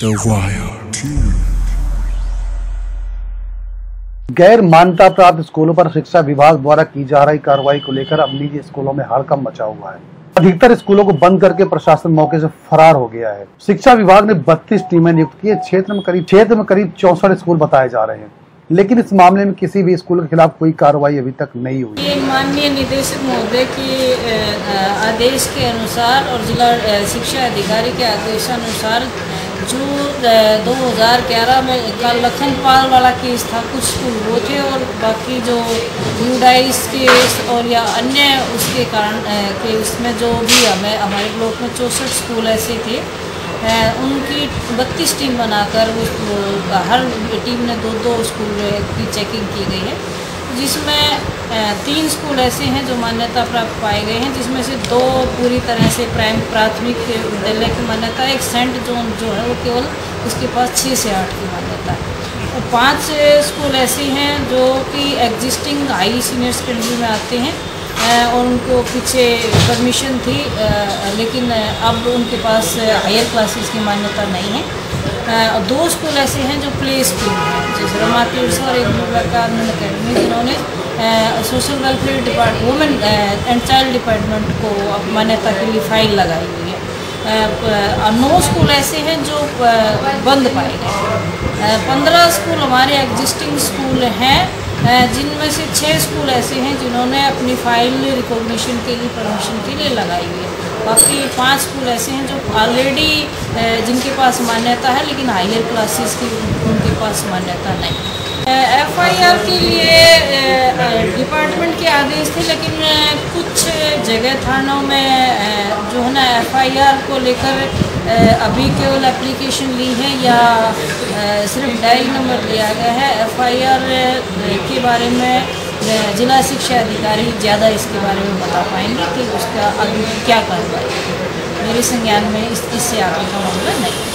The Wire. गैर मान्यता प्राप्त स्कूलों पर शिक्षा विभाग द्वारा की जा रही कार्रवाई को लेकर अब निजी स्कूलों में हड़कम मचा हुआ है। अधिकतर स्कूलों को बंद करके प्रशासन मौके से फरार हो गया है। शिक्षा विभाग ने 32 टीमें नियुक्त की है। क्षेत्र में करीब क्षेत्र में करीब चौसठ स्कूल बताए जा रहे हैं। लेकिन इस मामले में किसी भी स्कूल के खिलाफ कोई कार्रवाई अभी तक नहीं हुई। ये माननीय निदेशक महोदय के आदेश के अनुसार और जिला शिक्षा अधिकारी के आदेशानुसार जो दो हज़ार ग्यारह में का लखनपाल वाला केस था। कुछ स्कूल वो थे और बाकी जो यूडाइस केस और या अन्य उसके कारण के उसमें जो भी हमें, हमारे ब्लॉक में चौंसठ स्कूल ऐसे थे। उनकी बत्तीस टीम बनाकर उस हर टीम ने दो दो स्कूल की चेकिंग की गई है। जिसमें तीन स्कूल ऐसे हैं जो मान्यता प्राप्त पाए गए हैं, जिसमें से दो पूरी तरह से प्राइम प्राथमिक विद्यालय की मान्यता एक सेंट जोन जो है वो केवल उसके पास छः से आठ की मान्यता है। और पाँच स्कूल ऐसे हैं जो कि एग्जिस्टिंग हाई सीनियर सेकेंडरी में आते हैं और उनको पीछे परमिशन थी लेकिन अब उनके पास हायर क्लासेस की मान्यता नहीं है। और दो स्कूल ऐसे हैं जो प्ले स्कूल हैं, जैसे रमा तीर्थ और एक विवेकानंद अकेडमी, जिन्होंने social welfare depart women and child department को मान्यता के लिए फ़ाइल लगाई हुई है। प- नौ स्कूल ऐसे हैं जो बंद पाए गए पंद्रह स्कूल हमारे एग्जिस्टिंग स्कूल हैं जिनमें से छः स्कूल ऐसे हैं जिन्होंने अपनी फ़ाइल रिकॉग्निशन के लिए परमिशन के लिए लगाई हुई है। बाकी पाँच स्कूल ऐसे हैं जो ऑलरेडी जिनके पास मान्यता है, लेकिन हायर क्लासेस की, उनके पास मान्यता नहीं। एफ़ आई आर के लिए डिपार्टमेंट के आदेश थे, लेकिन कुछ जगह थानों में जो है ना एफ़ आई आर को लेकर अभी केवल एप्लीकेशन ली है या सिर्फ़ डायल नंबर लिया गया है एफ़ आई आर के बारे में जिला शिक्षा अधिकारी ज़्यादा इसके बारे में बता पाएँगे कि उसका आगे क्या कार्रवाई मेरे संज्ञान में इस इससे आगे का मामला नहीं